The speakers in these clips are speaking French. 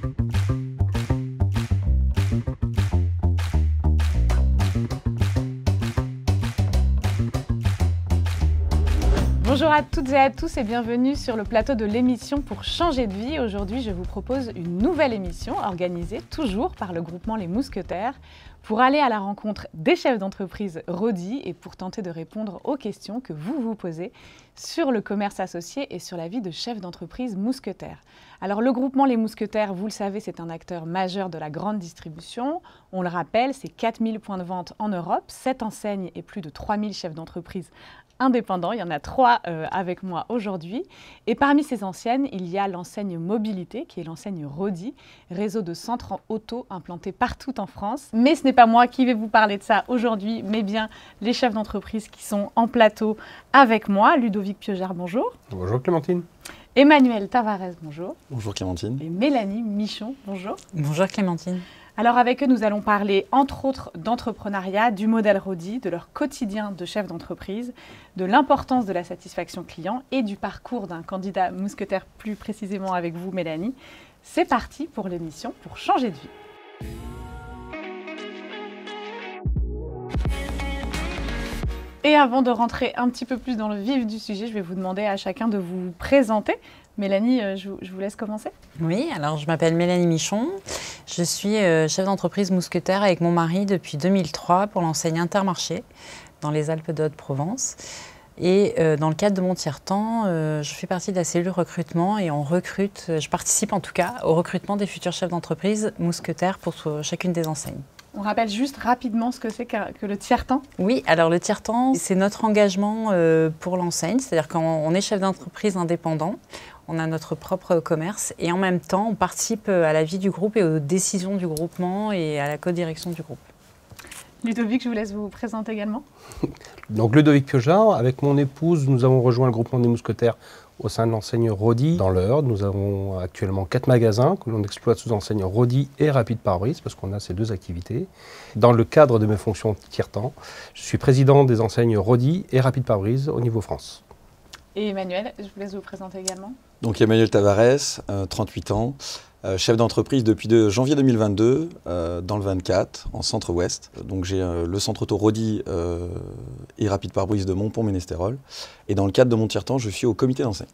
thank you Bonjour à toutes et à tous et bienvenue sur le plateau de l'émission pour changer de vie. Aujourd'hui, je vous propose une nouvelle émission organisée toujours par le groupement Les Mousquetaires pour aller à la rencontre des chefs d'entreprise Rodi et pour tenter de répondre aux questions que vous vous posez sur le commerce associé et sur la vie de chef d'entreprise mousquetaire. Alors le groupement Les Mousquetaires, vous le savez, c'est un acteur majeur de la grande distribution. On le rappelle, c'est 4000 points de vente en Europe, 7 enseignes et plus de 3000 chefs d'entreprise indépendants. Il y en a trois euh, avec moi aujourd'hui. Et parmi ces anciennes, il y a l'enseigne Mobilité, qui est l'enseigne Rodi, réseau de centres auto implantés partout en France. Mais ce n'est pas moi qui vais vous parler de ça aujourd'hui, mais bien les chefs d'entreprise qui sont en plateau avec moi. Ludovic Piogère, bonjour. Bonjour Clémentine. Emmanuel Tavares, bonjour. Bonjour Clémentine. Et Mélanie Michon, bonjour. Bonjour Clémentine. Alors avec eux, nous allons parler entre autres d'entrepreneuriat, du modèle Rodi, de leur quotidien de chef d'entreprise, de l'importance de la satisfaction client et du parcours d'un candidat mousquetaire plus précisément avec vous Mélanie. C'est parti pour l'émission pour changer de vie. Et avant de rentrer un petit peu plus dans le vif du sujet, je vais vous demander à chacun de vous présenter. Mélanie, euh, je vous laisse commencer. Oui, alors je m'appelle Mélanie Michon. Je suis euh, chef d'entreprise mousquetaire avec mon mari depuis 2003 pour l'enseigne Intermarché dans les Alpes de Haute-Provence. Et euh, dans le cadre de mon tiers-temps, je fais partie de la cellule recrutement et recrute, je participe en tout cas au recrutement des futurs chefs d'entreprise mousquetaires pour chacune des enseignes. On rappelle juste rapidement ce que c'est que, le tiers-temps Oui, alors le tiers-temps, c'est notre engagement pour l'enseigne, c'est-à-dire quand on est chef d'entreprise indépendant, on a notre propre commerce et en même temps, on participe à la vie du groupe et aux décisions du groupement et à la co-direction du groupe. Ludovic, je vous laisse vous présenter également. Donc Ludovic Piojard, avec mon épouse, nous avons rejoint le groupement des mousquetaires au sein de l'enseigne Rodi dans l'Eure. Nous avons actuellement quatre magasins que l'on exploite sous enseigne Rodi et Rapide Pare-Brise parce qu'on a ces deux activités. Dans le cadre de mes fonctions tiers-temps, je suis président des enseignes Rodi et Rapide Pare-Brise au niveau France. Et Emmanuel, je vous laisse vous présenter également. Donc Emmanuel Tavares, 38 euh, ans, euh, chef d'entreprise depuis de janvier 2022 euh, dans le 24, en centre-ouest. Donc j'ai le centre auto Rodi et Rapide Pare-Brise de Montpont-Ménestérol. Et dans le cadre de mon tiers-temps, je suis au comité d'enseigne.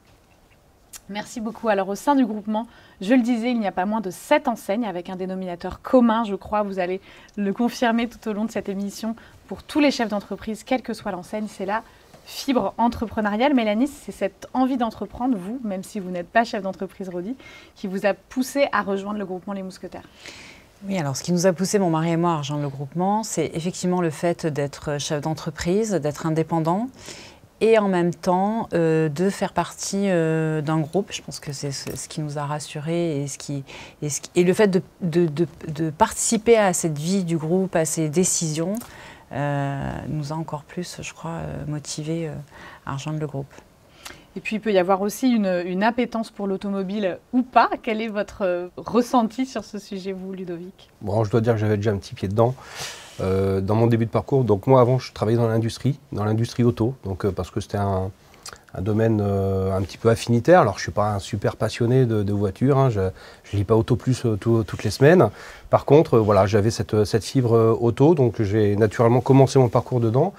Merci beaucoup. Alors au sein du groupement, je le disais, il n'y a pas moins de 7 enseignes avec un dénominateur commun, je crois, vous allez le confirmer tout au long de cette émission, pour tous les chefs d'entreprise, quelle que soit l'enseigne, c'est là fibre entrepreneuriale. Mélanie, c'est cette envie d'entreprendre, vous, même si vous n'êtes pas chef d'entreprise Rodi, qui vous a poussé à rejoindre le groupement Les Mousquetaires. Oui, alors ce qui nous a poussé, mon mari et moi, à rejoindre le groupement, c'est effectivement le fait d'être chef d'entreprise, d'être indépendant et en même temps euh, de faire partie euh, d'un groupe. Je pense que c'est ce, qui nous a rassurés et, ce qui, et, le fait de, de, participer à cette vie du groupe, à ces décisions, nous a encore plus, je crois, euh, motivé euh, à rejoindre le groupe. Et puis il peut y avoir aussi une, une appétence pour l'automobile ou pas. Quel est votre ressenti sur ce sujet, vous, Ludovic? Bon, je dois dire que j'avais déjà un petit pied dedans. dans mon début de parcours, donc moi avant je travaillais dans l'industrie, dans l'industrie auto, donc parce que c'était un, un domaine euh, un petit peu affinitaire. Alors, je ne suis pas un super passionné de, voitures, hein. je ne lis pas Auto Plus euh, toutes les semaines. Par contre, euh, voilà, j'avais cette, fibre auto, donc j'ai naturellement commencé mon parcours dedans.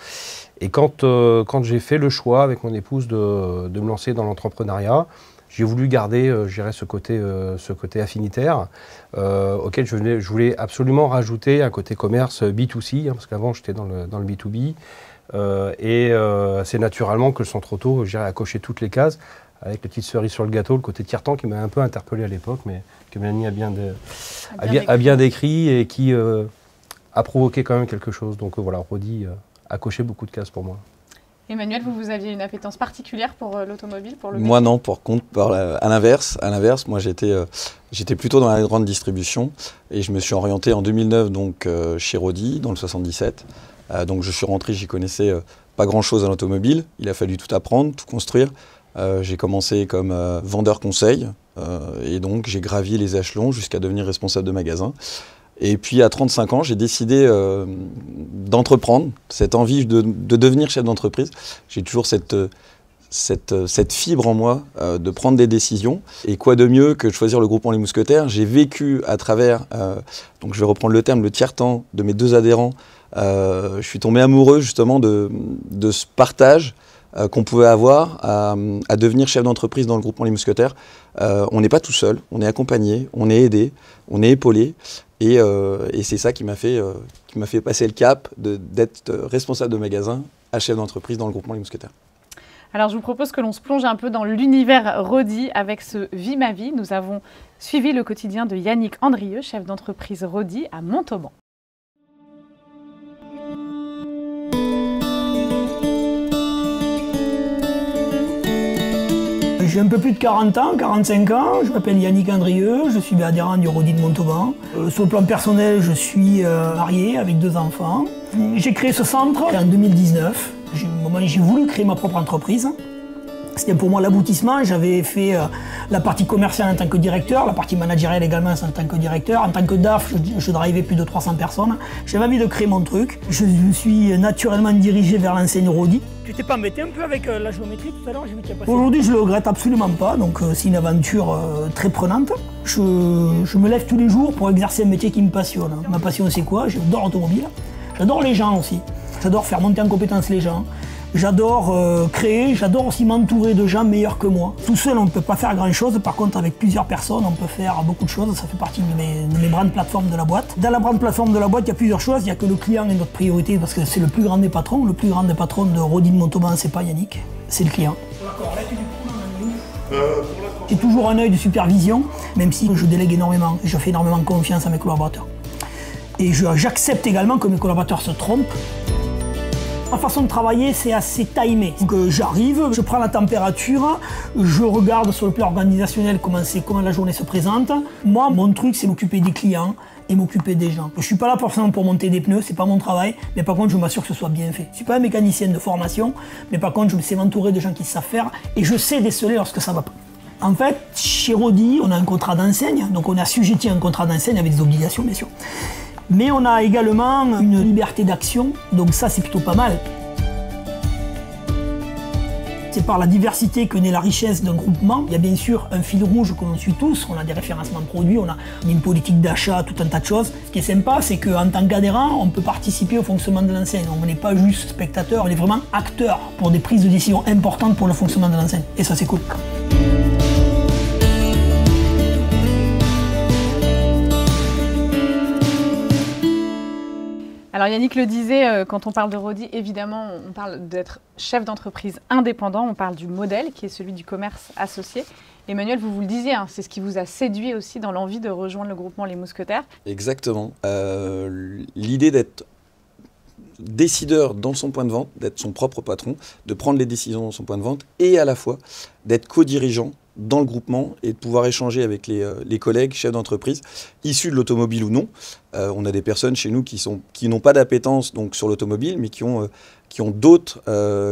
Et quand, quand j'ai fait le choix avec mon épouse de, de me lancer dans l'entrepreneuriat, j'ai voulu garder, euh, ce côté, ce côté affinitaire, auquel je voulais, absolument rajouter un côté commerce B2C, hein, parce qu'avant j'étais dans le, dans le B2B. Euh, et euh, c'est naturellement que le centre auto, j'irai à cocher toutes les cases, avec la petite cerise sur le gâteau, le côté tiers qui m'a un peu interpellé à l'époque, mais que Mélanie a bien, a bien, décrit et qui euh, a provoqué quand même quelque chose. Donc voilà, Rodi a coché beaucoup de cases pour moi. Emmanuel, vous, vous aviez une appétence particulière pour l'automobile pour le Moi non, pour contre, à l'inverse, à l'inverse, moi j'étais j'étais plutôt dans la grande distribution et je me suis orienté en 2009 donc chez Rodi dans le 77 euh, donc je suis rentré, j'y connaissais euh, pas grand-chose à l'automobile. Il a fallu tout apprendre, tout construire. Euh, j'ai commencé comme vendeur conseil et donc j'ai gravi les échelons jusqu'à devenir responsable de magasin. Et puis à 35 ans, j'ai décidé d'entreprendre, cette envie de, devenir chef d'entreprise. J'ai toujours cette, cette, cette, fibre en moi de prendre des décisions. Et quoi de mieux que de choisir le groupement Les Mousquetaires? J'ai vécu à travers, donc je vais reprendre le terme, le tiers-temps de mes deux adhérents. Je suis tombé amoureux justement de, ce partage qu'on pouvait avoir à, devenir chef d'entreprise dans le groupement Les Mousquetaires. on n'est pas tout seul, on est accompagné, on est aidé, on est épaulé. Euh, et, c'est ça qui m'a fait, euh, fait passer le cap d'être responsable de magasin à chef d'entreprise dans le groupement Les Mousquetaires. Alors je vous propose que l'on se plonge un peu dans l'univers Rodi avec ce Vie ma vie. Nous avons suivi le quotidien de Yannick Andrieux, chef d'entreprise Rodi à Montauban. J'ai un peu plus de 40 ans, 45 ans. Je m'appelle Yannick Andrieux, je suis adhérent du Rodi de Montauban. Euh, sur le plan personnel, je suis euh, marié avec deux enfants. J'ai créé ce centre en 2019. J'ai voulu créer ma propre entreprise. C'était pour moi l'aboutissement. J'avais fait euh, la partie commerciale en tant que directeur, la partie managériale également en tant que directeur. En tant que DAF, je, drivais plus de 300 personnes. J'avais envie de créer mon truc. Je me suis naturellement dirigé vers l'enseigne Rodi. Tu t'es pas embêté un peu avec euh, la géométrie tout à l'heure? Aujourd'hui, je le regrette absolument pas. Donc, euh, c'est une aventure très prenante. Je, je, me lève tous les jours pour exercer un métier qui me passionne. Ma passion, c'est quoi? J'adore l'automobile. J'adore les gens aussi. J'adore faire monter en compétence les gens. J'adore euh, créer, j'adore aussi m'entourer de gens meilleurs que moi. Tout seul, on ne peut pas faire grand-chose. Par contre, avec plusieurs personnes, on peut faire beaucoup de choses. Ça fait partie de mes, de mes grandes plateformes de la boîte. Dans la grande plateforme de la boîte, il y a plusieurs choses. Il n'y a que le client est notre priorité parce que c'est le plus grand des patrons. Le plus grand des patrons de Rodin Montauban, c'est pas Yannick, c'est le client. J'ai toujours un œil de supervision, même si je délègue énormément. Je fais énormément confiance à mes collaborateurs. Et j'accepte également que mes collaborateurs se trompent. Ma façon de travailler, c'est assez timé. Donc euh, j'arrive, je prends la température, je regarde sur le plan organisationnel comment, la journée se présente. Moi, mon truc, c'est m'occuper des clients et m'occuper des gens. Je suis pas là forcément pour monter des pneus, c'est pas mon travail, mais par contre, je m'assure que ce soit bien fait. Je suis pas un mécanicien de formation, mais par contre, je sais m'entourer de gens qui savent faire et je sais déceler lorsque ça va pas. En fait, chez Rodi, on a un contrat d'enseigne, donc on a sujeté un contrat d'enseigne avec des obligations, bien sûr. Mais on a également une liberté d'action, donc ça c'est plutôt pas mal. C'est par la diversité que naît la richesse d'un groupement. Il y a bien sûr un fil rouge que l'on suit tous. On a des référencements de produits, on a une politique d'achat, tout un tas de choses. Ce qui est sympa, c'est qu'en tant qu'adhérent, on peut participer au fonctionnement de l'enseigne. On n'est pas juste spectateur, on est vraiment acteur pour des prises de décision importantes pour le fonctionnement de l'enseigne. Et ça, c'est cool. Alors Yannick le disait, euh, quand on parle de Rodi, évidemment, on parle d'être chef d'entreprise indépendant, on parle du modèle qui est celui du commerce associé. Emmanuel, vous vous le disiez, hein, c'est ce qui vous a séduit aussi dans l'envie de rejoindre le groupement Les Mousquetaires. Exactement. Euh, l'idée d'être décideur dans son point de vente, d'être son propre patron, de prendre les décisions dans son point de vente et à la fois d'être co-dirigeant dans le groupement et de pouvoir échanger avec les, euh, collègues, chefs d'entreprise, issus de l'automobile ou non. Euh, on a des personnes chez nous qui, sont, qui n'ont pas d'appétence donc, sur l'automobile, mais qui ont, euh, qui ont d'autres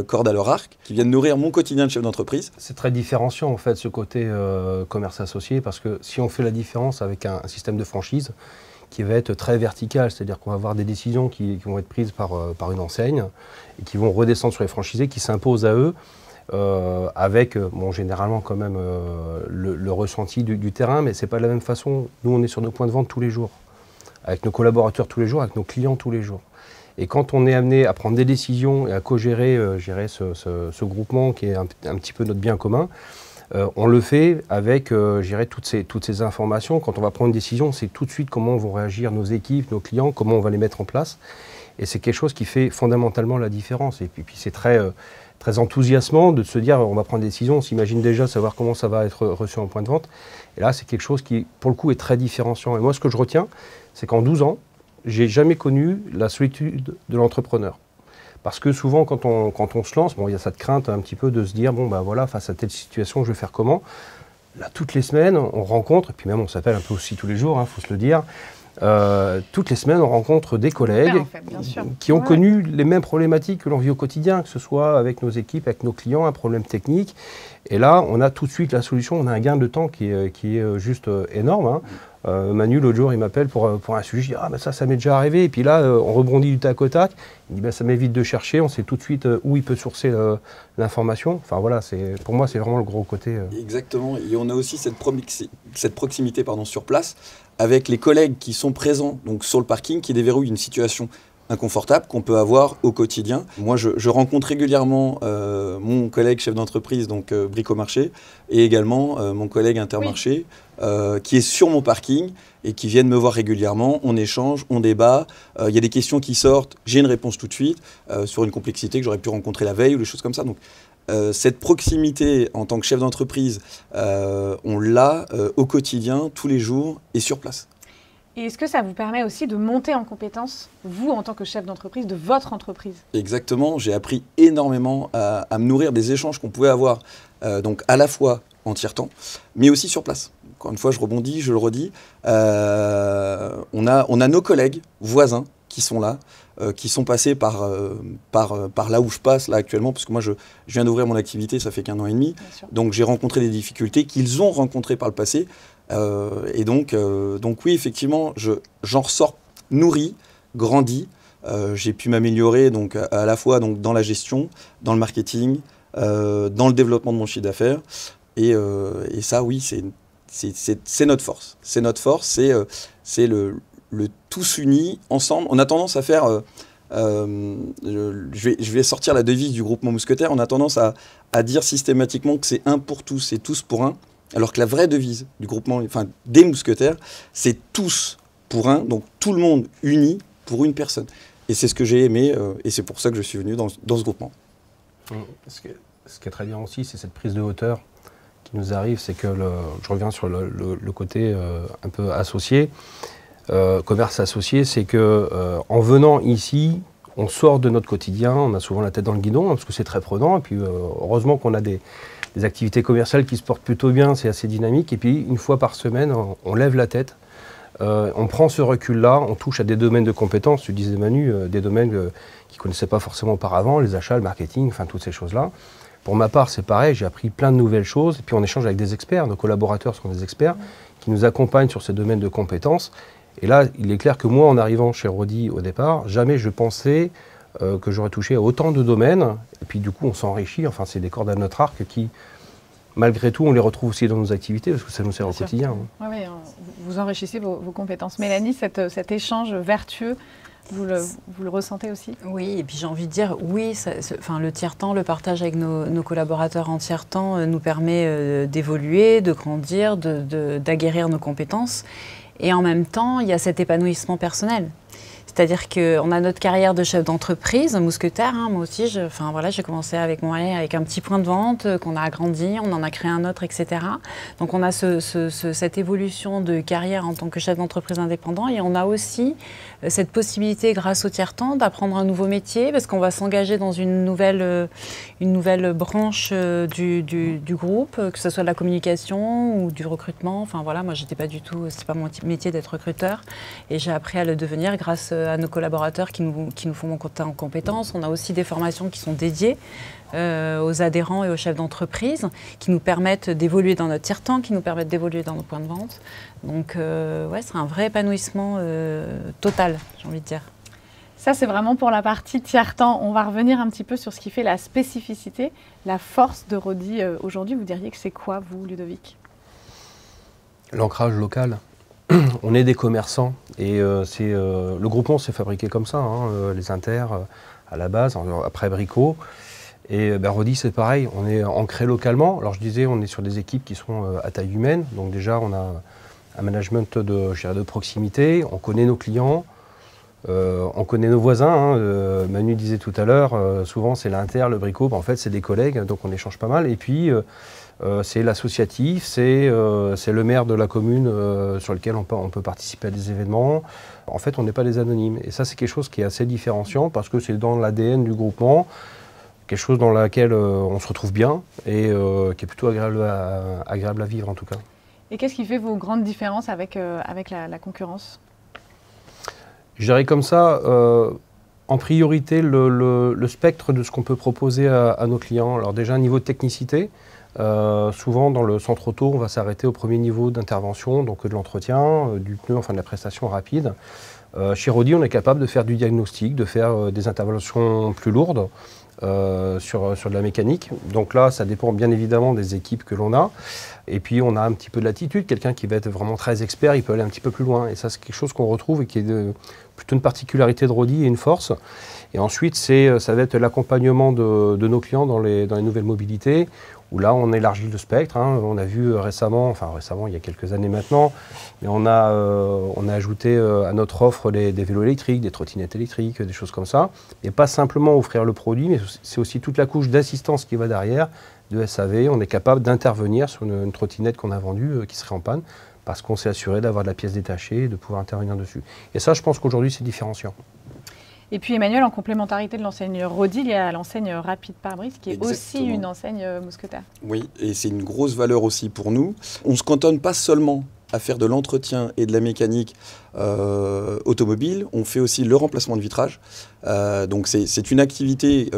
cordes à leur arc, qui viennent nourrir mon quotidien de chef d'entreprise. C'est très différenciant en fait ce côté commerce associé, parce que si on fait la différence avec un, système de franchise, qui va être très vertical, c'est-à-dire qu'on va avoir des décisions qui, qui, vont être prises par, par une enseigne et qui vont redescendre sur les franchisés, qui s'imposent à eux euh, avec, euh, bon, généralement quand même euh, le, ressenti du, terrain, mais c'est pas de la même façon. Nous, on est sur nos points de vente tous les jours, avec nos collaborateurs tous les jours, avec nos clients tous les jours. Et quand on est amené à prendre des décisions et à co-gérer ce, ce, groupement qui est un, petit peu notre bien commun, on le fait avec toutes, ces, toutes ces informations. Quand on va prendre une décision, c'est tout de suite comment vont réagir nos équipes, nos clients, comment on va les mettre en place. Et c'est quelque chose qui fait fondamentalement la différence. Et puis c'est très très enthousiasmant de se dire on va prendre des décisions, on s'imagine déjà savoir comment ça va être reçu en point de vente. Et là, c'est quelque chose qui, pour le coup, est très différenciant. Et moi, ce que je retiens, c'est qu'en 12 ans, j'ai jamais connu la solitude de l'entrepreneur. Parce que souvent, quand on, se lance, bon, il y a cette crainte un petit peu de se dire bon, ben voilà, face à telle situation, je vais faire comment? Là, toutes les semaines, on rencontre, et puis même on s'appelle un peu aussi tous les jours, il hein, faut se le dire, euh, toutes les semaines, on rencontre des collègues qui ont connu les mêmes problématiques que l'on vit au quotidien, que ce soit avec nos équipes, avec nos clients, un problème technique. Et là, on a tout de suite la solution, on a un gain de temps qui est, qui est euh, juste euh, énorme. Hein. Euh, Manu, l'autre jour, il m'appelle pour, pour un sujet. Je dis Ah, ben ça, ça m'est déjà arrivé. Et puis là, on rebondit du tac au tac. Il dit ben, Ça m'évite de chercher. On sait tout de suite où il peut sourcer l'information. Enfin voilà, pour moi, c'est vraiment le gros côté. Exactement. Et on a aussi cette, cette proximité pardon, sur place avec les collègues qui sont présents donc, sur le parking qui déverrouillent une situation inconfortable qu'on peut avoir au quotidien. Moi, je, rencontre régulièrement euh, mon collègue chef d'entreprise, donc euh, Bricomarché, et également euh, mon collègue Intermarché, qui est sur mon parking et qui viennent me voir régulièrement. On échange, on débat. Il y a des questions qui sortent, j'ai une réponse tout de suite sur une complexité que j'aurais pu rencontrer la veille ou des choses comme ça. Donc, cette proximité en tant que chef d'entreprise, on l'a au quotidien, tous les jours et sur place. Et est-ce que ça vous permet aussi de monter en compétence, vous, en tant que chef d'entreprise, de votre entreprise? Exactement. J'ai appris énormément à, me nourrir des échanges qu'on pouvait avoir, euh, donc à la fois en tiers-temps, mais aussi sur place. Encore une fois, je rebondis, je le redis. Euh, on, a, on a nos collègues voisins qui sont là, euh, qui sont passés par, par, par là où je passe là actuellement, parce que moi je, je viens d'ouvrir mon activité, ça fait qu'un an et demi, donc j'ai rencontré des difficultés qu'ils ont rencontrées par le passé. Euh, et donc, euh, donc oui, effectivement, j'en ressors nourri, grandi. Euh, j'ai pu m'améliorer donc à, la fois donc dans la gestion, dans le marketing, dans le développement de mon chiffre d'affaires. Et, ça, oui, c'est notre force. C'est notre force, c'est c'est le, le, tous unis ensemble. On a tendance à faire. je, vais, je, vais, sortir la devise du groupement mousquetaire. On a tendance à, à dire systématiquement que c'est un pour tous et tous pour un. Alors que la vraie devise du groupement, enfin des mousquetaires, c'est tous pour un, donc tout le monde uni pour une personne. Et c'est ce que j'ai aimé, euh, et c'est pour ça que je suis venu dans, ce groupement. Ce, qui est très bien aussi, c'est cette prise de hauteur qui nous arrive, c'est que je reviens sur le, côté euh, un peu associé, euh, commerce associé, c'est que en venant ici, on sort de notre quotidien, on a souvent la tête dans le guidon, hein, parce que c'est très prenant, et puis heureusement qu'on a des, des activités commerciales qui se portent plutôt bien, c'est assez dynamique. Et puis, une fois par semaine, on, lève la tête, euh, on prend ce recul-là, on touche à des domaines de compétences, tu disais Manu, euh, des domaines euh, qu'ils ne connaissaient pas forcément auparavant, les achats, le marketing, enfin toutes ces choses-là. Pour ma part, c'est pareil, j'ai appris plein de nouvelles choses, et puis on échange avec des experts, nos collaborateurs sont des experts, qui nous accompagnent sur ces domaines de compétences. Et là, il est clair que moi, en arrivant chez Rodi au départ, jamais je pensais que j'aurais touché à autant de domaines. Et puis du coup, on s'enrichit. Enfin, c'est des cordes à notre arc qui, malgré tout, on les retrouve aussi dans nos activités parce que ça nous sert au quotidien. Oui, oui, vous enrichissez vos, compétences. Mélanie, cet échange vertueux, vous le, vous le, ressentez aussi? Oui, et puis j'ai envie de dire, oui, enfin, le tiers-temps, le partage avec nos, collaborateurs en tiers-temps euh, nous permet euh, d'évoluer, de grandir, d'aguerrir de, nos compétences. Et en même temps, il y a cet épanouissement personnel. C'est-à-dire qu'on a notre carrière de chef d'entreprise, mousquetaire. Hein, moi aussi, voilà, j'ai commencé avec mari avec un petit point de vente euh, qu'on a agrandi, on en a créé un autre, etc. Donc on a cette évolution de carrière en tant que chef d'entreprise indépendant et on a aussi euh, cette possibilité, grâce au tiers-temps, d'apprendre un nouveau métier parce qu'on va s'engager dans une nouvelle, euh, une nouvelle branche du, du, groupe, que ce soit de la communication ou du recrutement. Enfin voilà, moi j'étais pas du tout, c'est pas mon métier d'être recruteur et j'ai appris à le devenir grâce à nos collaborateurs qui nous, qui nous font monter en compétences. On a aussi des formations qui sont dédiées euh, aux adhérents et aux chefs d'entreprise, qui nous permettent d'évoluer dans notre tiers-temps, qui nous permettent d'évoluer dans nos points de vente. Donc, euh, ouais, c'est un vrai épanouissement euh, total, j'ai envie de dire. Ça, c'est vraiment pour la partie tiers-temps. On va revenir un petit peu sur ce qui fait la spécificité, la force de Rodi aujourd'hui. Vous diriez que c'est quoi, vous, Ludovic? L'ancrage local. on est des commerçants et euh, c'est euh, le groupement s'est fabriqué comme ça, hein, euh, les Inter à la base, après Brico. Et ben, c'est pareil, on est ancré localement. Alors je disais, on est sur des équipes qui sont à taille humaine, donc déjà on a un management de, de proximité, on connaît nos clients, on connaît nos voisins. Hein, Manu disait tout à l'heure, souvent c'est l'Inter, le Brico, ben, en fait c'est des collègues, donc on échange pas mal. Et puis euh, c'est l'associatif, euh, c'est le maire de la commune euh, sur lequel on peut, participer à des événements. En fait, on n'est pas des anonymes. Et ça, c'est quelque chose qui est assez différenciant parce que c'est dans l'ADN du groupement, quelque chose dans lequel on se retrouve bien et qui est plutôt agréable à, vivre en tout cas. Et qu'est-ce qui fait vos grandes différences avec, la, concurrence? Je dirais comme ça, en priorité, le, spectre de ce qu'on peut proposer à, nos clients. Alors déjà, niveau de technicité, souvent dans le centre auto, on va s'arrêter au premier niveau d'intervention, donc de l'entretien, du pneu, enfin de la prestation rapide. chez Rodi, on est capable de faire du diagnostic, de faire des interventions plus lourdes. sur, sur de la mécanique. Donc là, ça dépend bien évidemment des équipes que l'on a. Et puis on a un petit peu de latitude. Quelqu'un qui va être vraiment très expert, il peut aller un petit peu plus loin. Et ça, c'est quelque chose qu'on retrouve et qui est plutôt une particularité de Rodi et une force. Et ensuite, c'est, ça va être l'accompagnement de, nos clients dans les, nouvelles mobilités, où là, on élargit le spectre. Hein. On a vu récemment, enfin récemment, il y a quelques années maintenant, mais on a, euh, on a ajouté euh, à notre offre des vélos électriques, des trottinettes électriques, des choses comme ça. Et pas simplement offrir le produit, mais c'est aussi toute la couche d'assistance qui va derrière, de SAV, on est capable d'intervenir sur une, trottinette qu'on a vendue euh, qui serait en panne parce qu'on s'est assuré d'avoir de la pièce détachée et de pouvoir intervenir dessus. Et ça, je pense qu'aujourd'hui, c'est différenciant. Et puis Emmanuel, en complémentarité de l'enseigne Rodi, il y a l'enseigne Rapide Pare-Brise qui est aussi une enseigne euh, mousquetaire. Oui, et c'est une grosse valeur aussi pour nous. On ne se cantonne pas seulement à faire de l'entretien et de la mécanique euh, automobile, on fait aussi le remplacement de vitrage. donc c'est une activité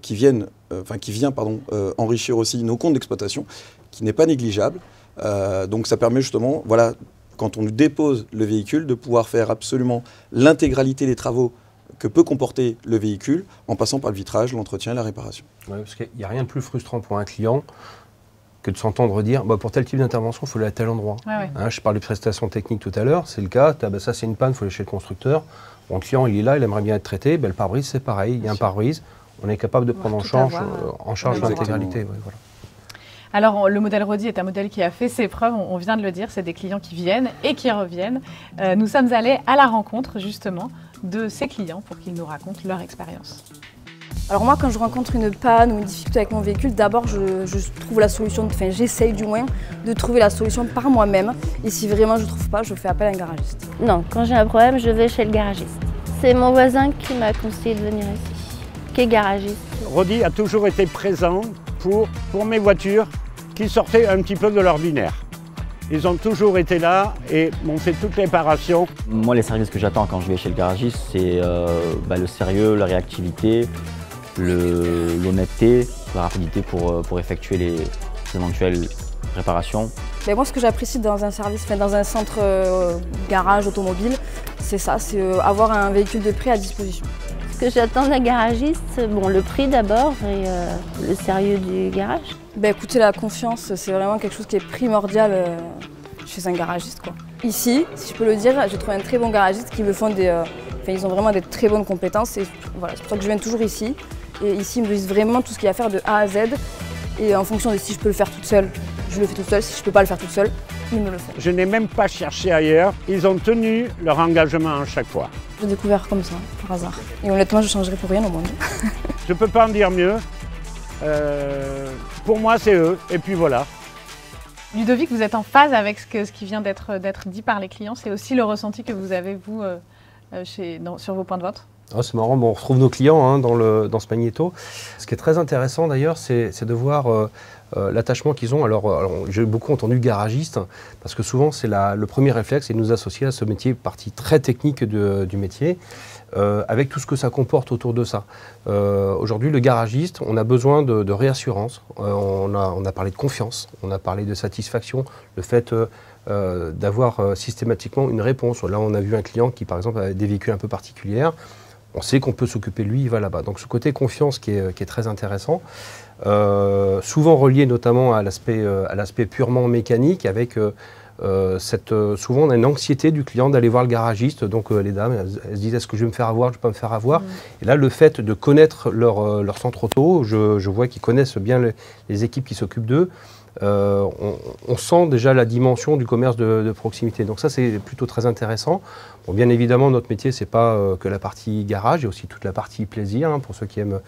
qui, vienne euh, enfin qui vient pardon, euh, enrichir aussi nos comptes d'exploitation, qui n'est pas négligeable. Euh, donc ça permet justement, voilà, quand on dépose le véhicule, de pouvoir faire absolument l'intégralité des travaux que peut comporter le véhicule en passant par le vitrage, l'entretien et la réparation. parce qu'il n'y a rien de plus frustrant pour un client que de s'entendre dire bah, pour tel type d'intervention, il faut aller à tel endroit. Hein, je parle de prestations techniques tout à l'heure, c'est le cas, bah, ça c'est une panne, il faut aller chez le constructeur. Mon client il est là, il aimerait bien être traité, ben, le pare-brise c'est pareil, il y a un pare-brise, on est capable de prendre en charge, euh, en charge l'intégralité. Alors, le modèle Rodi est un modèle qui a fait ses preuves, on vient de le dire, c'est des clients qui viennent et qui reviennent. Euh, nous sommes allés à la rencontre, justement, de ces clients pour qu'ils nous racontent leur expérience. Alors moi, quand je rencontre une panne ou une difficulté avec mon véhicule, d'abord, je, trouve la solution, enfin j'essaye du moins de trouver la solution par moi-même. Et si vraiment je ne trouve pas, je fais appel à un garagiste. Non, quand j'ai un problème, je vais chez le garagiste. C'est mon voisin qui m'a conseillé de venir ici qui est garagiste. Rodi a toujours été présent pour, pour mes voitures qui sortaient un petit peu de l'ordinaire. Ils ont toujours été là et m'ont fait toutes les réparations. Moi, les services que j'attends quand je vais chez le garagiste, c'est euh, bah, le sérieux, la réactivité, l'honnêteté, la rapidité pour, euh, pour effectuer les éventuelles réparations. Mais moi, ce que j'apprécie dans un service, dans un centre euh, garage automobile, c'est ça, c'est avoir un véhicule de prêt à disposition que j'attends d'un garagiste Bon, le prix d'abord et euh, le sérieux du garage. Ben, écoutez, la confiance, c'est vraiment quelque chose qui est primordial euh, chez un garagiste. Quoi. Ici, si je peux le dire, j'ai trouvé un très bon garagiste qui me font des. Euh, enfin, ils ont vraiment des très bonnes compétences et voilà, c'est pour ça que je viens toujours ici. Et ici, ils me disent vraiment tout ce qu'il y a à faire de A à Z. Et en fonction de si je peux le faire toute seule, je le fais toute seule. Si je peux pas le faire toute seule, ils me le font. Je n'ai même pas cherché ailleurs. Ils ont tenu leur engagement à chaque fois. J'ai découvert comme ça, par hasard. Et honnêtement, je changerais pour rien au monde. je peux pas en dire mieux. Euh, pour moi, c'est eux. Et puis voilà. Ludovic, vous êtes en phase avec ce, que, ce qui vient d'être dit par les clients. C'est aussi le ressenti que vous avez, vous, euh, euh, sur vos points de vente? Ah, c'est marrant, on retrouve nos clients hein, dans, le, dans ce magnéto. Ce qui est très intéressant d'ailleurs, c'est de voir euh, l'attachement qu'ils ont. Alors, j'ai beaucoup entendu garagiste, parce que souvent, c'est le premier réflexe, de nous associer à ce métier, partie très technique du métier. Euh, avec tout ce que ça comporte autour de ça. Euh, aujourd'hui, le garagiste, on a besoin de, réassurance, on, a, parlé de confiance, on a parlé de satisfaction, le fait d'avoir systématiquement une réponse. Là, on a vu un client qui, par exemple, avait des véhicules un peu particuliers. On sait qu'on peut s'occuper de lui, il va là-bas. Donc ce côté confiance qui est très intéressant. Euh, souvent relié notamment à l'aspect euh, purement mécanique, avec euh, cette, souvent on a une anxiété du client d'aller voir le garagiste, donc les dames elles, se disent est-ce que je vais me faire avoir, je peux pas me faire avoir. Mm. Et là le fait de connaître leur, leur centre auto, je, je vois qu'ils connaissent bien les équipes qui s'occupent d'eux, euh, on, sent déjà la dimension du commerce de, proximité. Donc ça, c'est plutôt très intéressant. Bon, bien évidemment, notre métier, c'est pas euh, que la partie garage, il y a aussi toute la partie plaisir, hein, pour ceux qui aiment,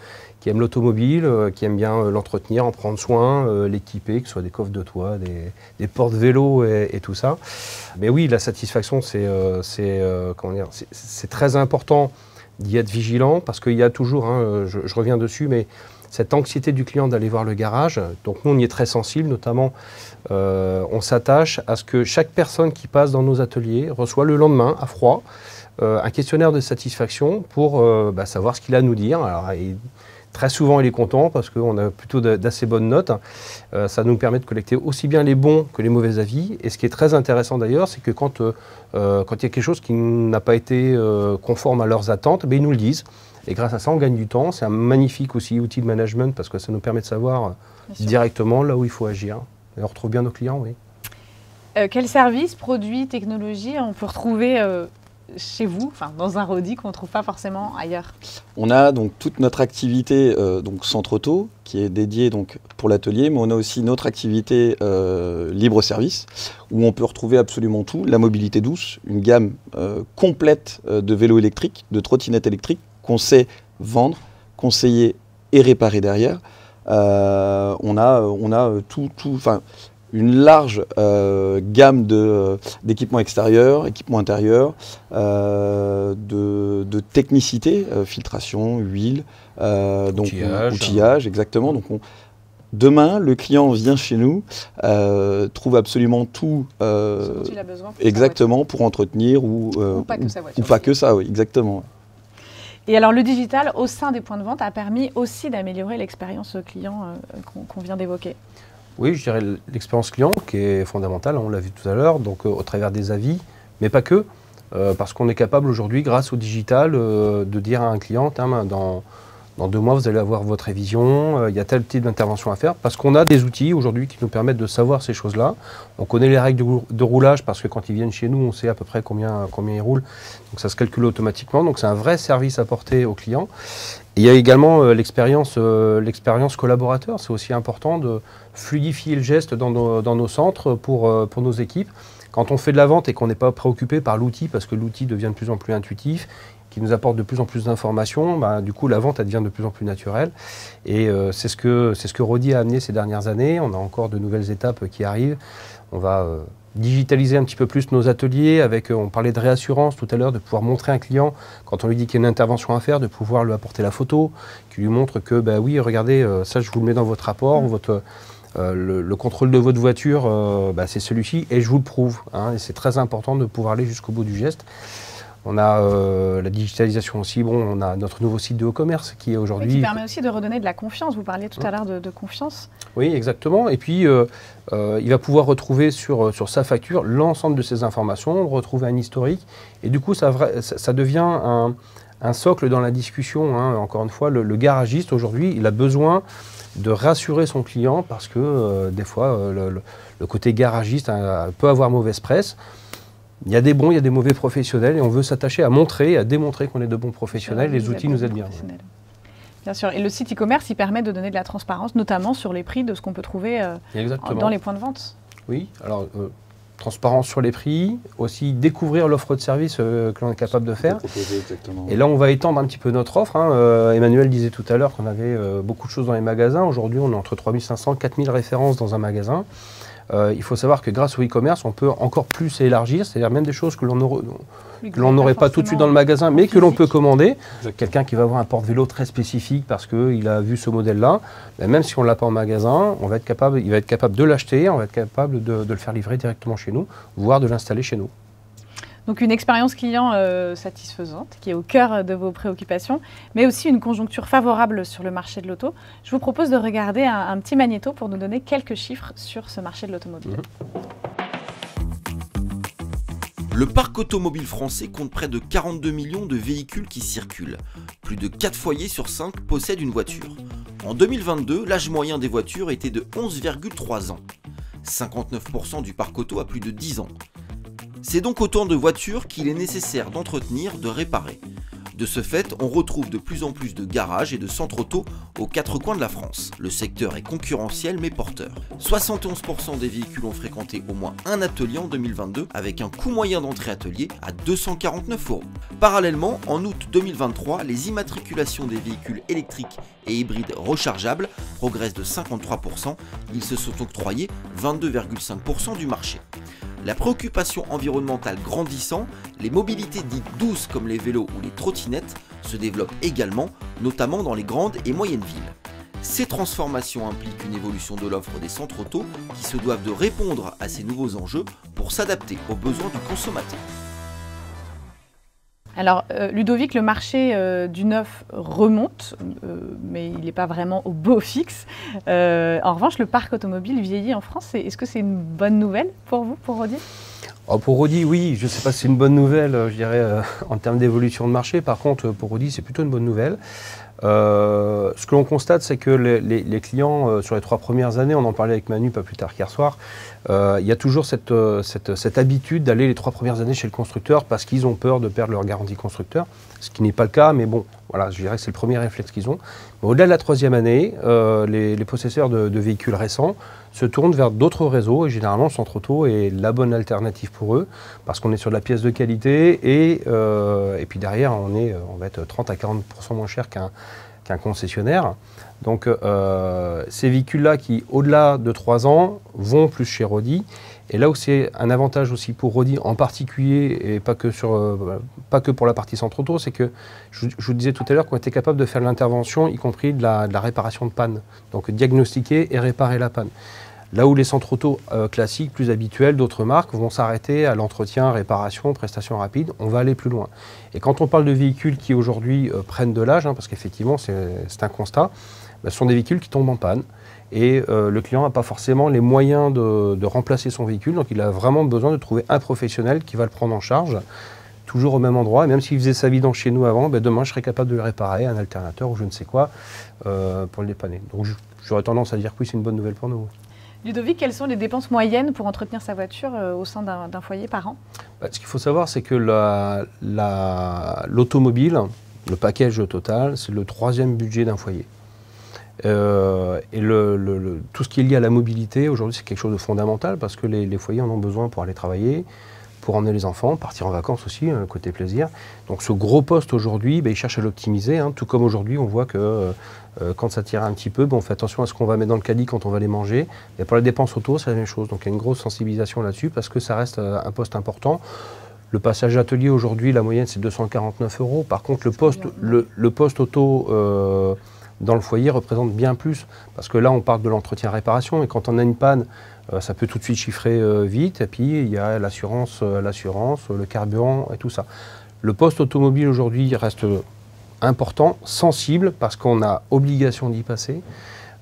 l'automobile, euh, qui aiment bien l'entretenir, en prendre soin, l'équiper, que ce soit des coffres de toit, des, portes vélos et, tout ça. Mais oui, la satisfaction, c'est très important d'y être vigilant, parce qu'il y a toujours, hein, je, reviens dessus, mais cette anxiété du client d'aller voir le garage. Donc nous, on y est très sensible, notamment euh, on s'attache à ce que chaque personne qui passe dans nos ateliers reçoit le lendemain, à froid, euh, un questionnaire de satisfaction pour euh, bah, savoir ce qu'il a à nous dire. Alors, Très souvent, il est content parce qu'on a plutôt d'assez bonnes notes. Ça nous permet de collecter aussi bien les bons que les mauvais avis. Et ce qui est très intéressant d'ailleurs, c'est que quand, quand il y a quelque chose qui n'a pas été conforme à leurs attentes, ben, ils nous le disent. Et grâce à ça, on gagne du temps. C'est un magnifique aussi outil de management parce que ça nous permet de savoir directement là où il faut agir. Et on retrouve bien nos clients, oui. quels services, produits, technologies on peut retrouver chez vous, enfin dans un Rodi qu'on ne trouve pas forcément ailleurs? On a donc toute notre activité euh, donc centre auto qui est dédiée donc pour l'atelier, mais on a aussi notre activité euh, libre service où on peut retrouver absolument tout, la mobilité douce, une gamme euh, complète de vélos électriques, de trottinettes électriques qu'on sait vendre, conseiller et réparer derrière. on a, on a tout, tout, enfin une large euh, gamme euh, d'équipements extérieurs, équipements intérieurs, euh, de, technicité, filtration, huile, donc outillage, exactement. Donc demain, le client vient chez nous, trouve absolument tout, exactement pour entretenir ou, pas que, ou pas que ça, oui, exactement. Et alors le digital au sein des points de vente a permis aussi d'améliorer l'expérience client qu'on vient d'évoquer. Oui, je dirais l'expérience client qui est fondamentale, on l'a vu tout à l'heure, donc euh, au travers des avis, mais pas que, euh, parce qu'on est capable aujourd'hui, grâce au digital, euh, de dire à un client, dans, dans deux mois, vous allez avoir votre révision, il y a tel type d'intervention à faire, parce qu'on a des outils aujourd'hui qui nous permettent de savoir ces choses-là. On connaît les règles de, roulage, parce que quand ils viennent chez nous, on sait à peu près combien, ils roulent, donc ça se calcule automatiquement, donc c'est un vrai service apporté aux clients. il y a également l'expérience collaborateur, c'est aussi important de fluidifier le geste dans nos, centres euh, pour nos équipes. Quand on fait de la vente et qu'on n'est pas préoccupé par l'outil, parce que l'outil devient de plus en plus intuitif, qui nous apporte de plus en plus d'informations, bah, du coup la vente elle devient de plus en plus naturelle. Et euh, c'est ce que c'est ce que Rodi a amené ces dernières années. On a encore de nouvelles étapes qui arrivent. On va euh, digitaliser un petit peu plus nos ateliers. Avec, on parlait de réassurance tout à l'heure, de pouvoir montrer un client quand on lui dit qu'il y a une intervention à faire, de pouvoir lui apporter la photo, qui lui montre que bah oui, regardez, ça je vous le mets dans votre rapport, votre euh, le, contrôle de votre voiture, euh, bah, c'est celui-ci, et je vous le prouve. Hein, et c'est très important de pouvoir aller jusqu'au bout du geste. On a euh, la digitalisation aussi. Bon, on a notre nouveau site de e-commerce qui est aujourd'hui. Qui permet aussi de redonner de la confiance. Vous parliez tout à l'heure de, confiance. Oui, exactement. Et puis, il va pouvoir retrouver sur, sur sa facture l'ensemble de ces informations, retrouver un historique. Et du coup, ça, ça, devient un, socle dans la discussion. Hein. Encore une fois, le garagiste aujourd'hui, il a besoin de rassurer son client parce que euh, des fois, euh, le, côté garagiste hein, peut avoir mauvaise presse. Il y a des bons, il y a des mauvais professionnels et on veut s'attacher à montrer, à démontrer qu'on est de bons professionnels. Les outils nous aident bien. Bien sûr. Et le site e-commerce, il permet de donner de la transparence, notamment sur les prix de ce qu'on peut trouver euh, dans les points de vente. Oui. Alors, transparence sur les prix, aussi découvrir l'offre de service euh, que l'on est capable de faire. Et là, on va étendre un petit peu notre offre. Hein. Euh, Emmanuel disait tout à l'heure qu'on avait euh, beaucoup de choses dans les magasins. Aujourd'hui, on est entre 3500 et 4000 références dans un magasin. Euh, il faut savoir que grâce au e-commerce, on peut encore plus élargir, c'est-à-dire même des choses que l'on n'aurait pas tout de suite dans le magasin, mais que l'on peut commander. Quelqu'un qui va avoir un porte-vélo très spécifique parce qu'il a vu ce modèle-là, ben, même si on ne l'a pas en magasin, on va être capable, il va être capable de l'acheter, on va être capable de le faire livrer directement chez nous, voire de l'installer chez nous. Donc une expérience client euh, satisfaisante qui est au cœur de vos préoccupations, mais aussi une conjoncture favorable sur le marché de l'auto. Je vous propose de regarder un, petit magnéto pour nous donner quelques chiffres sur ce marché de l'automobile. Mhm. Le parc automobile français compte près de 42 millions de véhicules qui circulent. Plus de 4 foyers sur 5 possèdent une voiture. En 2022, l'âge moyen des voitures était de 11,3 ans. 59% du parc auto a plus de 10 ans. C'est donc autant de voitures qu'il est nécessaire d'entretenir, de réparer. De ce fait, on retrouve de plus en plus de garages et de centres auto aux quatre coins de la France. Le secteur est concurrentiel mais porteur. 71% des véhicules ont fréquenté au moins un atelier en 2022 avec un coût moyen d'entrée atelier à 249 euros. Parallèlement, en août 2023, les immatriculations des véhicules électriques et hybrides rechargeables progressent de 53%. Ils se sont octroyés 22,5% du marché. La préoccupation environnementale grandissant, les mobilités dites douces comme les vélos ou les trottinettes se développent également, notamment dans les grandes et moyennes villes. Ces transformations impliquent une évolution de l'offre des centres auto qui se doivent de répondre à ces nouveaux enjeux pour s'adapter aux besoins du consommateur. Alors, euh, Ludovic, le marché euh, du neuf remonte, euh, mais il n'est pas vraiment au beau fixe. en revanche, le parc automobile vieillit en France. Est-ce que c'est une bonne nouvelle pour vous, pour Rodi? Oh, Pour Rodi, oui. Je ne sais pas si c'est une bonne nouvelle, je dirais, en termes d'évolution de marché. Par contre, pour Rodi, c'est plutôt une bonne nouvelle. Euh, ce que l'on constate, c'est que les, clients, euh, sur les trois premières années, on en parlait avec Manu pas plus tard qu'hier soir, euh, il y a toujours cette, cette, habitude d'aller les trois premières années chez le constructeur parce qu'ils ont peur de perdre leur garantie constructeur, ce qui n'est pas le cas, mais bon, voilà, je dirais que c'est le premier réflexe qu'ils ont. Au-delà de la troisième année, les, possesseurs de, véhicules récents se tournent vers d'autres réseaux et généralement Centre Auto est la bonne alternative pour eux parce qu'on est sur de la pièce de qualité et, et puis derrière on, est, on va être 30 à 40% moins cher qu'un concessionnaire. Donc euh, ces véhicules-là qui, au-delà de 3 ans, vont plus chez Rodi. Et là où c'est un avantage aussi pour Rodi en particulier, et pas que, euh, pour la partie centre auto, c'est que je, vous disais tout à l'heure qu'on était capable de faire l'intervention, y compris de la, de la réparation de panne. Donc diagnostiquer et réparer la panne. Là où les centres auto euh, classiques, plus habituels, d'autres marques, vont s'arrêter à l'entretien, réparation, prestation rapide, on va aller plus loin. Et quand on parle de véhicules qui aujourd'hui euh, prennent de l'âge, hein, parce qu'effectivement c'est un constat, bah, ce sont des véhicules qui tombent en panne. Et euh, le client n'a pas forcément les moyens de, remplacer son véhicule, donc il a vraiment besoin de trouver un professionnel qui va le prendre en charge, toujours au même endroit. Et même s'il faisait sa vie dans chez nous avant, bah, demain je serais capable de le réparer, un alternateur ou je ne sais quoi, pour le dépanner. Donc j'aurais tendance à dire que oui, c'est une bonne nouvelle pour nous. Ludovic, quelles sont les dépenses moyennes pour entretenir sa voiture euh, au sein d'un foyer par an? Bah, Ce qu'il faut savoir, c'est que l'automobile, le package total, c'est le troisième budget d'un foyer. Euh, et tout ce qui est lié à la mobilité, aujourd'hui, c'est quelque chose de fondamental parce que les, foyers en ont besoin pour aller travailler, pour emmener les enfants, partir en vacances aussi, hein, côté plaisir. Donc ce gros poste aujourd'hui, bah, il cherche à l'optimiser, hein. tout comme aujourd'hui on voit que euh, euh, quand ça tire un petit peu, on fait attention à ce qu'on va mettre dans le caddie quand on va les manger. Et pour la dépense auto, c'est la même chose. Donc il y a une grosse sensibilisation là-dessus parce que ça reste euh, un poste important. Le passage atelier aujourd'hui, la moyenne c'est 249 euros. Par contre, le poste, le, poste auto dans le foyer représente bien plus parce que là on parle de l'entretien-réparation et quand on a une panne, euh, ça peut tout de suite chiffrer euh, vite. Et puis, il y a l'assurance, euh, l'assurance, le carburant et tout ça. Le poste automobile aujourd'hui reste important, sensible, parce qu'on a obligation d'y passer.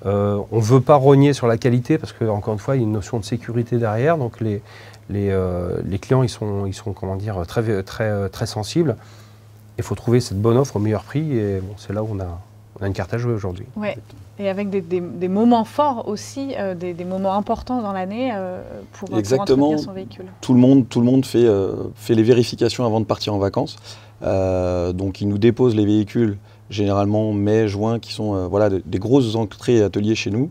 on ne veut pas rogner sur la qualité, parce qu'encore une fois, il y a une notion de sécurité derrière. Donc, les, les, les clients, ils sont, ils comment dire, très, très, très sensibles. Il faut trouver cette bonne offre au meilleur prix. Et bon, c'est là où on a, on a une carte à jouer aujourd'hui. Ouais. Et avec des, moments forts aussi, euh, des, moments importants dans l'année euh, pour, Exactement. son véhicule. Tout le monde, tout le monde fait, euh, fait les vérifications avant de partir en vacances. donc ils nous déposent les véhicules généralement mai, juin, qui sont voilà, des grosses entrées et ateliers chez nous.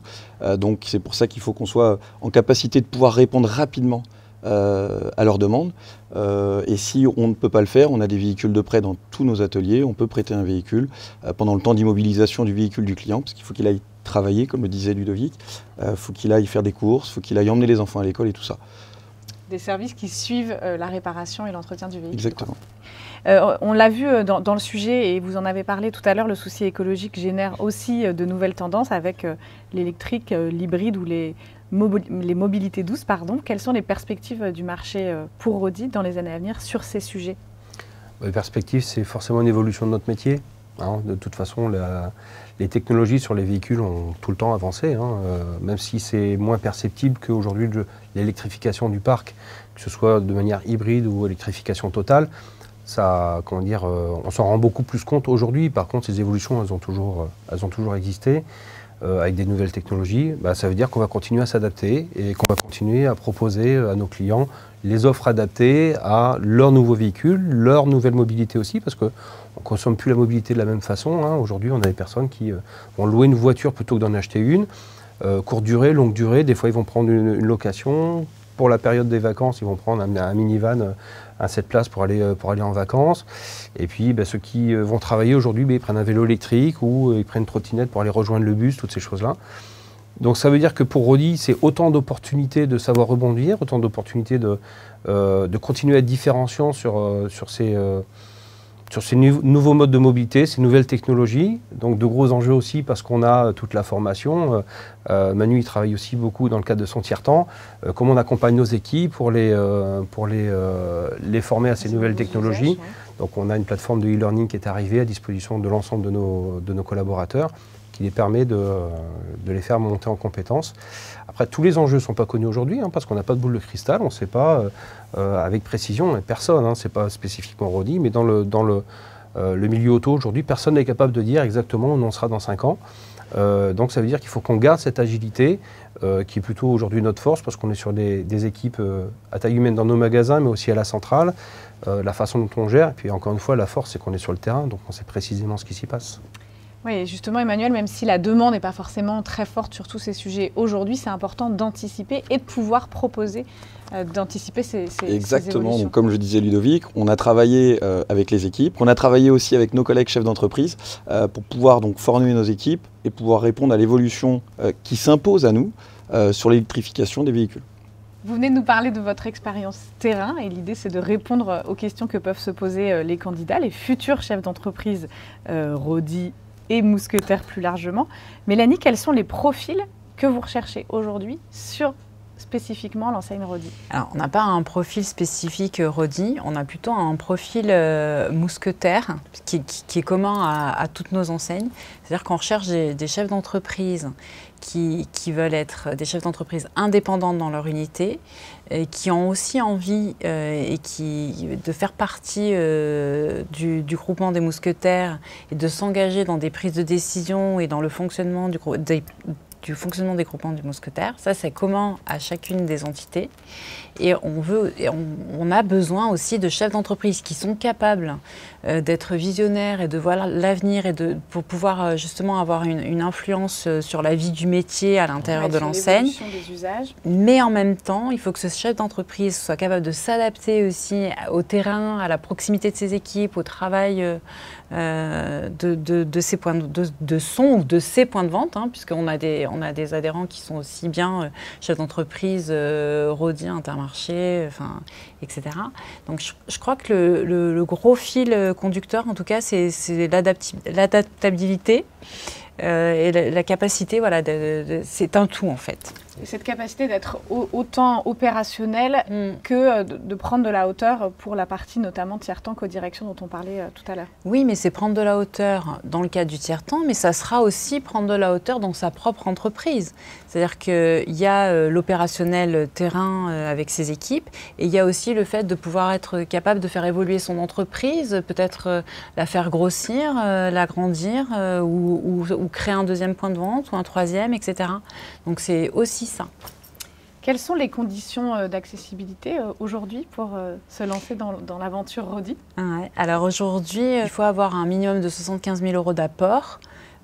donc c'est pour ça qu'il faut qu'on soit en capacité de pouvoir répondre rapidement euh, à leur demande. Euh, et si on ne peut pas le faire, on a des véhicules de prêt dans tous nos ateliers. On peut prêter un véhicule euh, pendant le temps d'immobilisation du véhicule du client, parce qu'il faut qu'il aille travailler, comme le disait Ludovic. Il faut qu'il aille faire des courses, il faut qu'il aille emmener les enfants à l'école et tout ça. Des services qui suivent la réparation et l'entretien du véhicule. Exactement. on l'a vu dans, dans, le sujet, et vous en avez parlé tout à l'heure, le souci écologique génère aussi de nouvelles tendances avec l'électrique, l'hybride ou les, les mobilités douces. Pardon. Quelles sont les perspectives euh, du marché euh, pour Rodi dans les années à venir sur ces sujets? Les perspectives, c'est forcément une évolution de notre métier. Hein. De toute façon, les technologies sur les véhicules ont tout le temps avancé, hein. euh, même si c'est moins perceptible qu'aujourd'hui l'électrification du parc, que ce soit de manière hybride ou électrification totale. Ça, comment dire, on s'en rend beaucoup plus compte aujourd'hui. Par contre, ces évolutions, elles ont toujours, elles ont toujours existé. Euh, avec des nouvelles technologies, bah, ça veut dire qu'on va continuer à s'adapter et qu'on va continuer à proposer euh, à nos clients les offres adaptées à leurs nouveaux véhicules, leur nouvelle mobilité aussi, parce qu'on ne consomme plus la mobilité de la même façon. Hein. Aujourd'hui, on a des personnes qui euh, vont louer une voiture plutôt que d'en acheter une. courte durée, longue durée, des fois ils vont prendre une, location. Pour la période des vacances, ils vont prendre un minivan à cette place pour aller, euh, pour aller en vacances. Et puis bah, ceux qui euh, vont travailler aujourd'hui, bah, ils prennent un vélo électrique ou euh, ils prennent une trottinette pour aller rejoindre le bus, toutes ces choses-là. Donc ça veut dire que pour Rodi, c'est autant d'opportunités de savoir rebondir, autant d'opportunités de, de continuer à être différenciant sur, sur, ces, sur ces nouveaux modes de mobilité, ces nouvelles technologies, donc de gros enjeux aussi parce qu'on a toute la formation. Manu, il travaille aussi beaucoup dans le cadre de son tiers-temps. comment on accompagne nos équipes pour les, pour les, les former à ces nouvelles technologies. Donc on a une plateforme de e-learning qui est arrivée à disposition de l'ensemble de nos, de nos collaborateurs qui les permet de, de, les faire monter en compétences. Après, tous les enjeux ne sont pas connus aujourd'hui, hein, parce qu'on n'a pas de boule de cristal, on ne sait pas euh, euh, avec précision, personne, hein, ce n'est pas spécifiquement Rodi, mais dans euh, le milieu auto aujourd'hui, personne n'est capable de dire exactement où on sera dans 5 ans. donc ça veut dire qu'il faut qu'on garde cette agilité, qui est plutôt aujourd'hui notre force, parce qu'on est sur des, des équipes à taille humaine dans nos magasins, mais aussi à la centrale, la façon dont on gère, et puis encore une fois, la force, c'est qu'on est sur le terrain, donc on sait précisément ce qui s'y passe. Oui, justement, Emmanuel, même si la demande n'est pas forcément très forte sur tous ces sujets aujourd'hui, c'est important d'anticiper et de pouvoir proposer euh, d'anticiper ces, ces, Exactement. Donc, comme je disais Ludovic, on a travaillé euh, avec les équipes, on a travaillé aussi avec nos collègues chefs d'entreprise euh, pour pouvoir donc former nos équipes et pouvoir répondre à l'évolution qui s'impose à nous sur l'électrification des véhicules. Vous venez de nous parler de votre expérience terrain et l'idée c'est de répondre aux questions que peuvent se poser les candidats, les futurs chefs d'entreprise Rodi et mousquetaires plus largement. Mélanie, quels sont les profils que vous recherchez aujourd'hui sur spécifiquement l'enseigne Rodi? Alors, on n'a pas un profil spécifique euh, Rodi, on a plutôt un profil euh, mousquetaire qui, est commun à, toutes nos enseignes. C'est-à-dire qu'on recherche des, chefs d'entreprise qui, veulent être des chefs d'entreprise indépendants dans leur unité, qui ont aussi envie euh, et qui, de faire partie du, groupement des mousquetaires et de s'engager dans des prises de décision et dans le fonctionnement du, des, du fonctionnement des groupements du mousquetaire. Ça, c'est commun à chacune des entités. Et on, veut, on, a besoin aussi de chefs d'entreprise qui sont capables euh, d'être visionnaires et de voir l'avenir et de, pour pouvoir euh, justement avoir une, influence euh, sur la vie du métier à l'intérieur de l'enseigne. Mais en même temps, il faut que ce chef d'entreprise soit capable de s'adapter aussi au terrain, à la proximité de ses équipes, au travail de, de, ses points de, de, son ou de ses points de vente, hein, puisqu'on a des, on a des adhérents qui sont aussi bien chefs d'entreprise, euh, rodiens, marché, enfin, etc. Donc je, crois que le, gros fil conducteur, en tout cas, c'est l'adaptabilité euh, et la, capacité, voilà, c'est un tout en fait cette capacité d'être autant opérationnel mm. que euh, de, prendre de la hauteur pour la partie notamment tiers-temps co-direction dont on parlait euh, tout à l'heure. Oui, mais c'est prendre de la hauteur dans le cas du tiers-temps, mais ça sera aussi prendre de la hauteur dans sa propre entreprise. C'est-à-dire qu'il y a euh, l'opérationnel terrain avec ses équipes et il y a aussi le fait de pouvoir être capable de faire évoluer son entreprise, peut-être la faire grossir, l'agrandir ou, ou créer un deuxième point de vente ou un troisième, etc. Donc c'est aussi Quelles sont les conditions euh, d'accessibilité euh, aujourd'hui pour euh, se lancer dans, l'aventure Rodi? Alors aujourd'hui, il faut avoir un minimum de 75 000 euros d'apport.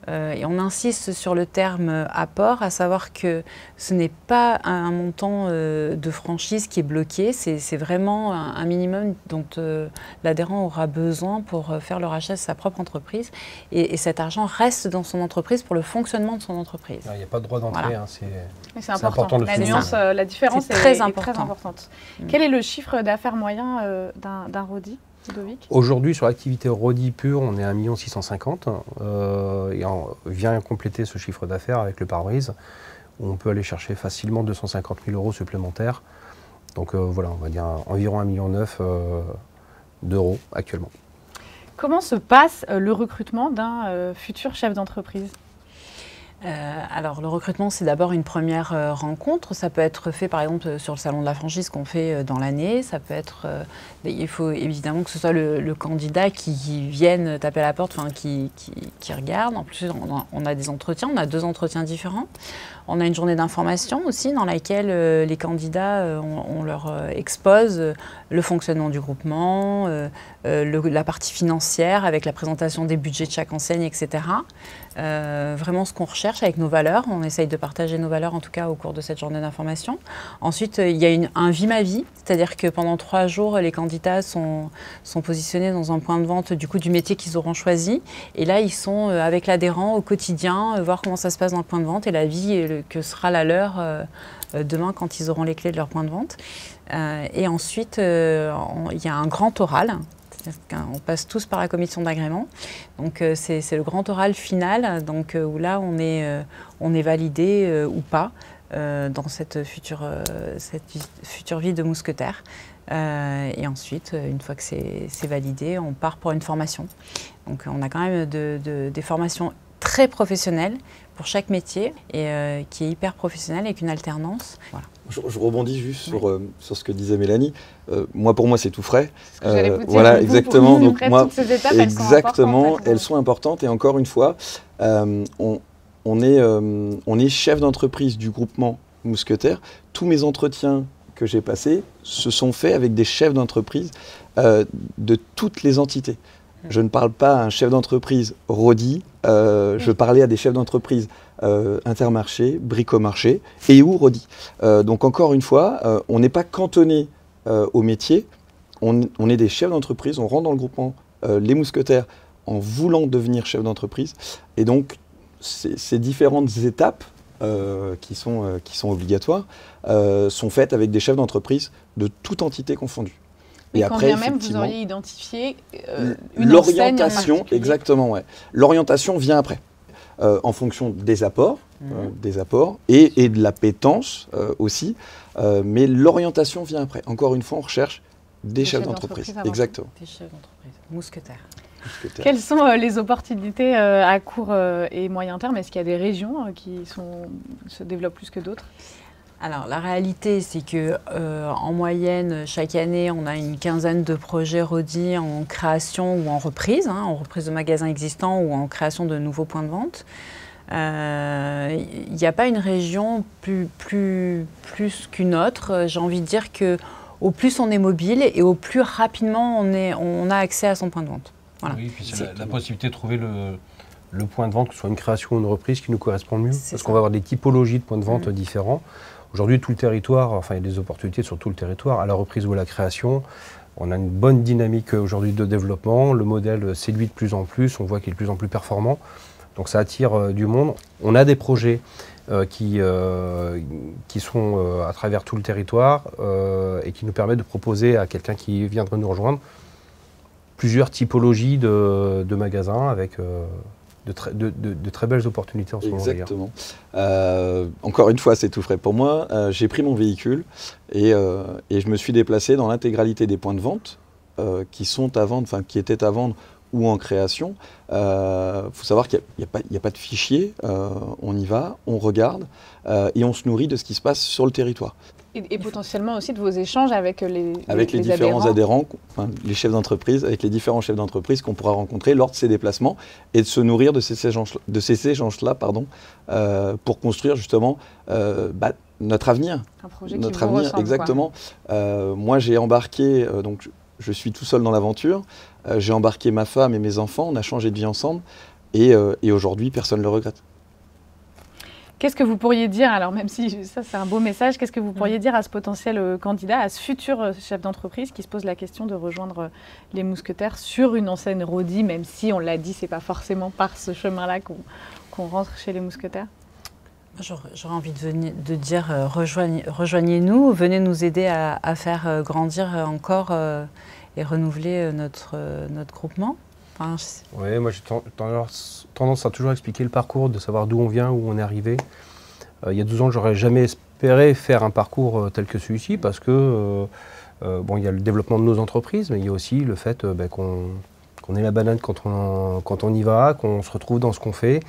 Euh, et on insiste sur le terme apport, à savoir que ce n'est pas un, montant euh, de franchise qui est bloqué, c'est vraiment un, minimum dont euh, l'adhérent aura besoin pour faire le rachat de sa propre entreprise. Et, cet argent reste dans son entreprise pour le fonctionnement de son entreprise. Il n'y a pas de droit d'entrée, hein, c'est important. la, nuance, la différence est, très, importante. Mm. Quel est le chiffre d'affaires moyen d'un RODI? Aujourd'hui, sur l'activité Rodi pure, on est à 1 650 euh, et on vient compléter ce chiffre d'affaires avec le pare-brise, où on peut aller chercher facilement 250 000 euros supplémentaires. Donc euh, voilà, on va dire environ 1,9 million euh, d'euros actuellement. Comment se passe le recrutement d'un futur chef d'entreprise? Euh, alors le recrutement, c'est d'abord une première euh, rencontre. Ça peut être fait par exemple sur le salon de la franchise qu'on fait euh, dans l'année. Ça peut être, il faut évidemment que ce soit le, candidat qui, vienne taper à la porte, enfin qui, qui, regarde. En plus, on a, des entretiens, on a deux entretiens différents. On a une journée d'information aussi dans laquelle les candidats, on, leur expose le fonctionnement du groupement, la partie financière avec la présentation des budgets de chaque enseigne, etc. vraiment ce qu'on recherche avec nos valeurs. On essaye de partager nos valeurs, en tout cas, au cours de cette journée d'information. Ensuite, il y a un vie ma vie, c'est-à-dire que pendant trois jours, les candidats sont, positionnés dans un point de vente du coup du métier qu'ils auront choisi. Et là, ils sont euh, avec l'adhérent au quotidien, euh, voir comment ça se passe dans le point de vente et la vie que sera la leur euh, demain quand ils auront les clés de leur point de vente. et ensuite, il y a un grand oral On passe tous par la commission d'agrément. Donc c'est le grand oral final, donc, où là on est, validé ou pas dans cette future, future vie de mousquetaire. et ensuite, une fois que c'est validé, on part pour une formation. Donc on a quand même des formations très professionnelles pour chaque métier et euh, qui est hyper professionnel avec une alternance. Je, rebondis juste sur, euh, sur ce que disait Mélanie. Euh, moi, pour moi, c'est tout frais. Ce voilà, exactement. Donc moi, exactement, elles sont importantes. Et encore une fois, on, on, est, on est chef d'entreprise du groupement Mousquetaire. Tous mes entretiens que j'ai passés se sont faits avec des chefs d'entreprise de toutes les entités. Je ne parle pas à un chef d'entreprise Rodi, euh, je parlais à des chefs d'entreprise euh, Intermarché, Bricomarché et ou Rodi. Euh, donc encore une fois, on n'est pas cantonné au métier, on, est des chefs d'entreprise, on rentre dans le groupement Les Mousquetaires en voulant devenir chef d'entreprise. Et donc ces différentes étapes qui, sont, qui sont obligatoires sont faites avec des chefs d'entreprise de toute entité confondue. Et, quand après, même vous auriez identifié euh, une L'orientation, exactement, ouais. L'orientation vient après, euh, en fonction des apports, mhm. euh, des apports et, et, de la pétence aussi. mais l'orientation vient après. Encore une fois, on recherche des, chefs, d'entreprise. Exactement. Des chefs d'entreprise, mousquetaires. Quelles sont les opportunités à court et moyen terme? Est-ce qu'il y a des régions qui sont, se développent plus que d'autres? Alors la réalité, c'est que euh, en moyenne, chaque année, on a une quinzaine de projets RODI en création ou en reprise, hein, en reprise de magasins existants ou en création de nouveaux points de vente. Il euh, n'y a pas une région plus, plus, plus qu'une autre. J'ai envie de dire que au plus on est mobile et au plus rapidement on, est, on a accès à son point de vente. Oui, puis c'est la, possibilité de trouver le, le, point de vente, que ce soit une création ou une reprise, qui nous correspond le mieux. Parce qu'on va avoir des typologies de points de vente mmh. différents. Aujourd'hui, tout le territoire, enfin, il y a des opportunités sur tout le territoire, à la reprise ou à la création. On a une bonne dynamique aujourd'hui de développement. Le modèle séduit de plus en plus. On voit qu'il est de plus en plus performant. Donc ça attire euh, du monde. On a des projets euh, qui, euh, qui sont à travers tout le territoire et qui nous permettent de proposer à quelqu'un qui viendrait nous rejoindre plusieurs typologies de, de magasins avec de, très belles opportunités en ce moment. Exactement. Euh, encore une fois, c'est tout frais pour moi. Euh, j'ai pris mon véhicule euh, et, je me suis déplacé dans l'intégralité des points de vente qui étaient à vendre ou en création. Il faut savoir qu'il n'y a, a, pas de fichier. on y va, on regarde et on se nourrit de ce qui se passe sur le territoire. Et, potentiellement aussi de vos échanges avec les, avec les, différents adhérents, les chefs d'entreprise, avec les différents chefs d'entreprise qu'on pourra rencontrer lors de ces déplacements et de se nourrir de ces échanges-là, de ces échanges-là, pardon, euh, pour construire justement euh, bah, notre avenir. Un projet notre qui avenir, ressemble, exactement. Euh, moi, j'ai embarqué, donc je suis tout seul dans l'aventure. j'ai embarqué ma femme et mes enfants. On a changé de vie ensemble, et, et aujourd'hui, personne ne le regrette. Qu'est-ce que vous pourriez dire, alors même si ça c'est un beau message, qu'est-ce que vous pourriez mm. dire à ce potentiel euh, candidat, à ce futur euh, chef d'entreprise qui se pose la question de rejoindre euh, les mousquetaires sur une enseigne Rodi, même si on l'a dit, c'est pas forcément par ce chemin-là qu'on rentre chez les mousquetaires? J'aurais envie de, dire rejoignez-nous, venez nous aider à, faire grandir encore et renouveler notre, notre groupement. Oui, moi j'ai tendance à toujours expliquer le parcours, de savoir d'où on vient, où on est arrivé. Euh, il y a 12 ans, j'aurais jamais espéré faire un parcours euh, tel que celui-ci parce que, euh, bon, il y a le développement de nos entreprises, mais il y a aussi le fait ben, qu'on ait la banane quand on, quand on y va, qu'on se retrouve dans ce qu'on fait,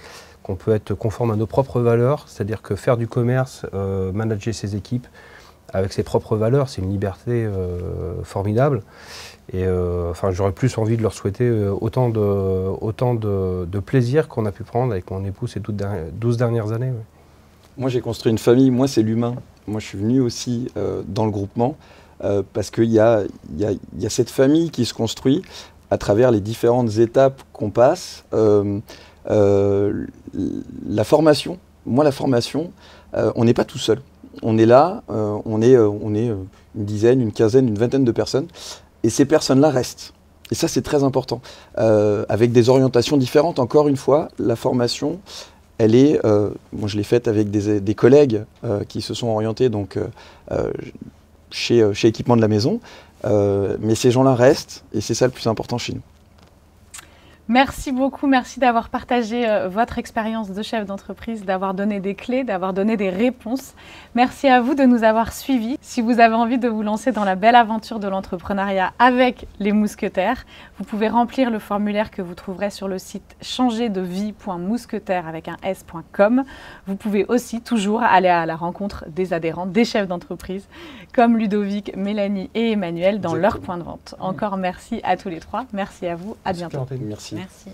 qu'on peut être conforme à nos propres valeurs, c'est-à-dire que faire du commerce, manager ses équipes avec ses propres valeurs, c'est une liberté formidable. Et euh, enfin, j'aurais plus envie de leur souhaiter euh, autant de, autant de, plaisir qu'on a pu prendre avec mon épouse ces 12 dernières années. Moi, j'ai construit une famille. Moi, c'est l'humain. Moi, je suis venu aussi euh, dans le groupement parce qu'il y a, y, a, y a, cette famille qui se construit à travers les différentes étapes qu'on passe. la formation, moi, la formation, on n'est pas tout seul. On est là, on est, on est une dizaine, une quinzaine, une vingtaine de personnes et ces personnes-là restent. Et ça, c'est très important. Euh, avec des orientations différentes, encore une fois, la formation, elle est, euh, moi je l'ai faite avec des, collègues euh, qui se sont orientés, donc chez, chez Équipement de la Maison. mais ces gens-là restent et c'est ça le plus important chez nous. Merci beaucoup, merci d'avoir partagé euh, votre expérience de chef d'entreprise, d'avoir donné des clés, d'avoir donné des réponses. Merci à vous de nous avoir suivis. Si vous avez envie de vous lancer dans la belle aventure de l'entrepreneuriat avec les mousquetaires, vous pouvez remplir le formulaire que vous trouverez sur le site changerdevie.mousquetaire avec un s.com. Vous pouvez aussi toujours aller à la rencontre des adhérents, des chefs d'entreprise comme Ludovic, Mélanie et Emmanuel dans leur point de vente. Encore merci à tous les trois. Merci à vous. À bientôt. Merci. Merci.